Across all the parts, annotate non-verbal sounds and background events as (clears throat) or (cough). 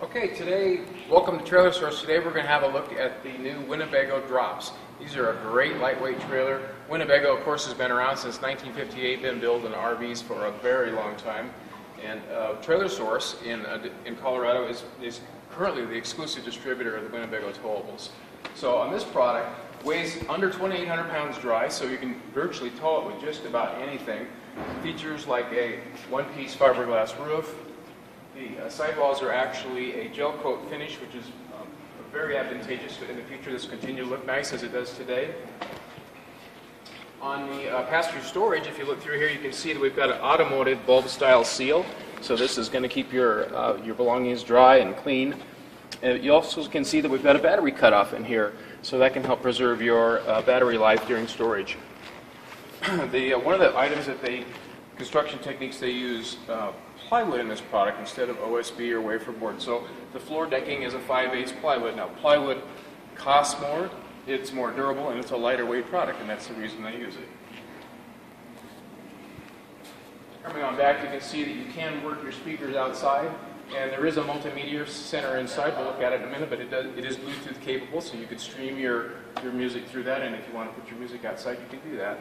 Okay, today, welcome to Trailer Source. Today we're going to have a look at the new Winnebago Drops. These are a great lightweight trailer. Winnebago, of course, has been around since 1958, been building RVs for a very long time. And uh, Trailer Source in, uh, in Colorado is, is currently the exclusive distributor of the Winnebago towables. So on this product, weighs under 2,800 pounds dry, so you can virtually tow it with just about anything. Features like a one-piece fiberglass roof, the uh, sidewalls are actually a gel coat finish, which is um, very advantageous in the future. This will continue to look nice as it does today. On the uh, pass-through storage, if you look through here, you can see that we've got an automotive bulb-style seal. So this is going to keep your, uh, your belongings dry and clean. Uh, you also can see that we've got a battery cutoff in here, so that can help preserve your uh, battery life during storage. (clears throat) the, uh, one of the items that they, construction techniques they use uh, plywood in this product instead of OSB or wafer board. So the floor decking is a 5 8 plywood. Now plywood costs more, it's more durable, and it's a lighter weight product, and that's the reason they use it. Coming on back, you can see that you can work your speakers outside, and there is a multimedia center inside. We'll look at it in a minute, but it, does, it is Bluetooth capable, so you could stream your, your music through that, and if you want to put your music outside, you can do that.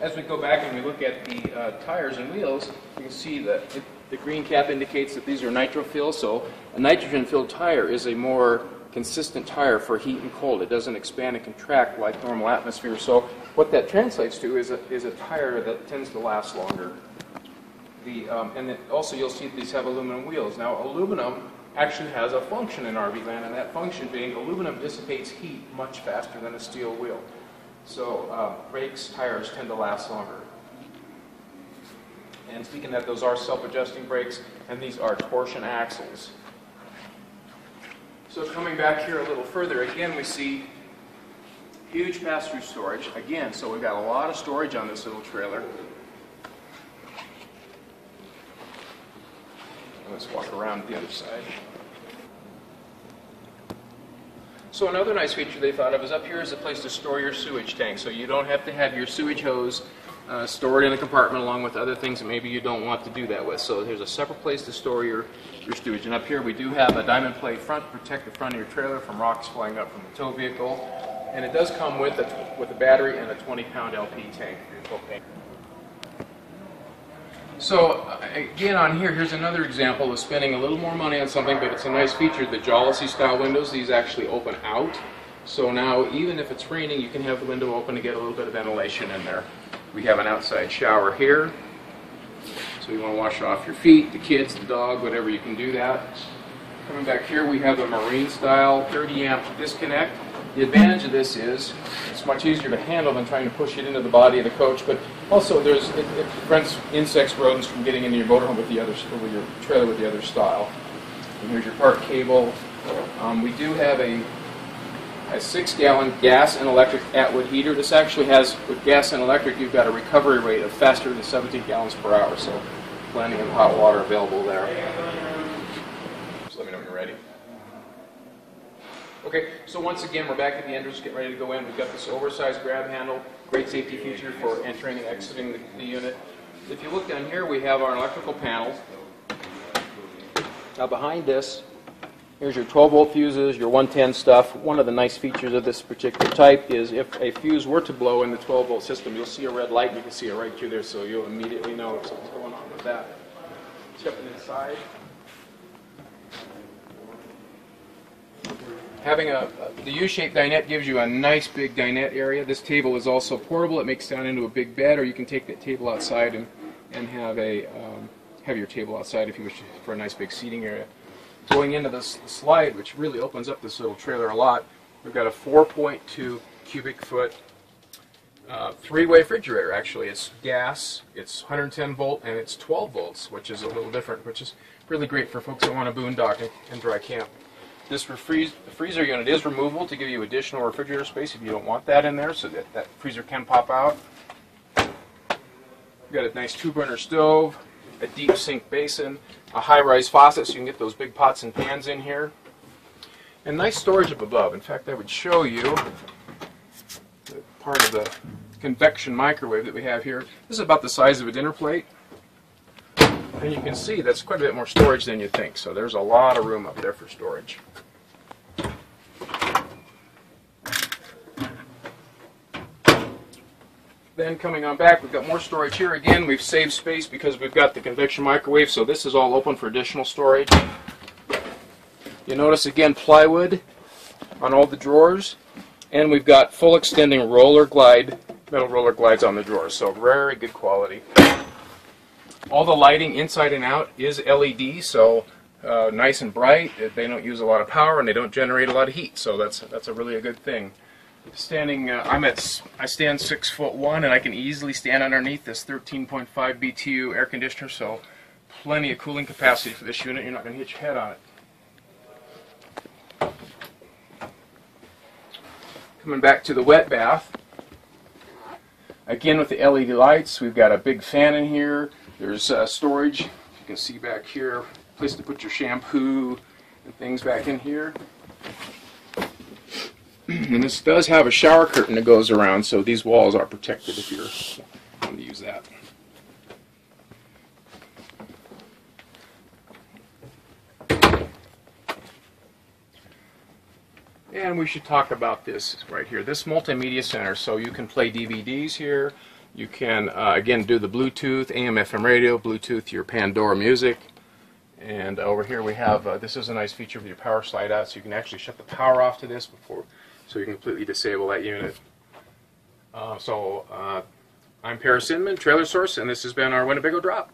As we go back and we look at the uh, tires and wheels, you can see that it, the green cap indicates that these are nitro-filled, so a nitrogen-filled tire is a more consistent tire for heat and cold. It doesn't expand and contract like normal atmosphere. So what that translates to is a, is a tire that tends to last longer. The, um, and then also you'll see these have aluminum wheels. Now aluminum actually has a function in RV land, and that function being aluminum dissipates heat much faster than a steel wheel. So uh, brakes, tires tend to last longer. And speaking of that, those are self-adjusting brakes, and these are torsion axles. So coming back here a little further, again we see huge pass-through storage. Again, so we've got a lot of storage on this little trailer. Let's walk around the other side. So another nice feature they thought of is up here is a place to store your sewage tank. So you don't have to have your sewage hose uh, stored in a compartment along with other things that maybe you don't want to do that with. So there's a separate place to store your, your sewage. And up here we do have a diamond plate front to protect the front of your trailer from rocks flying up from the tow vehicle. And it does come with a, with a battery and a 20 pound LP tank for your propane. So again on here, here's another example of spending a little more money on something, but it's a nice feature. The Jalousie style windows, these actually open out. So now even if it's raining, you can have the window open to get a little bit of ventilation in there. We have an outside shower here. So you want to wash off your feet, the kids, the dog, whatever, you can do that. Coming back here, we have a marine style 30 amp disconnect. The advantage of this is it's much easier to handle than trying to push it into the body of the coach, but also there's it, it prevents insects, rodents from getting into your motorhome with the other with your trailer with the other style. And here's your park cable. Um, we do have a a six gallon gas and electric Atwood heater. This actually has, with gas and electric, you've got a recovery rate of faster than 17 gallons per hour, so plenty of hot water available there. Just let me know when you're ready. Okay, so once again, we're back at the entrance, getting ready to go in. We've got this oversized grab handle, great safety feature for entering and exiting the, the unit. If you look down here, we have our electrical panel. Now behind this, Here's your 12 volt fuses, your 110 stuff. One of the nice features of this particular type is if a fuse were to blow in the 12 volt system, you'll see a red light. and You can see it right through there, so you'll immediately know if something's going on with that. Stepping inside. Having a, the U-shaped dinette gives you a nice big dinette area. This table is also portable. It makes down into a big bed, or you can take that table outside and, and have a um, have your table outside if you wish for a nice big seating area going into this slide, which really opens up this little trailer a lot, we've got a 4.2 cubic foot uh, three-way refrigerator. Actually, it's gas, it's 110 volt, and it's 12 volts, which is a little different, which is really great for folks that want to boondock and, and dry camp. This freezer unit is removable to give you additional refrigerator space if you don't want that in there, so that that freezer can pop out. We've got a nice two-burner stove, a deep sink basin, a high-rise faucet so you can get those big pots and pans in here, and nice storage up above. In fact, I would show you part of the convection microwave that we have here. This is about the size of a dinner plate. And you can see that's quite a bit more storage than you think. So there's a lot of room up there for storage. Then coming on back, we've got more storage here. Again, we've saved space because we've got the convection microwave, so this is all open for additional storage. You notice again plywood on all the drawers, and we've got full extending roller glide, metal roller glides on the drawers, so very good quality. All the lighting inside and out is LED, so uh, nice and bright. They don't use a lot of power and they don't generate a lot of heat, so that's that's a really a good thing. Standing, uh, I'm at I stand six foot one, and I can easily stand underneath this 13.5 BTU air conditioner, so plenty of cooling capacity for this unit. You're not going to hit your head on it. Coming back to the wet bath. Again with the LED lights, we've got a big fan in here. There's uh, storage. You can see back here, place to put your shampoo and things back in here. (clears throat) And this does have a shower curtain that goes around, so these walls are protected if you're going to use that. And we should talk about this right here. This multimedia center, so you can play DVDs here. You can, uh, again, do the Bluetooth, AM, FM radio, Bluetooth, your Pandora music. And over here we have, uh, this is a nice feature with your power slide out, so you can actually shut the power off to this before, so you can completely disable that unit. Uh, so, uh, I'm Paris Inman, Trailer Source, and this has been our Winnebago Drop.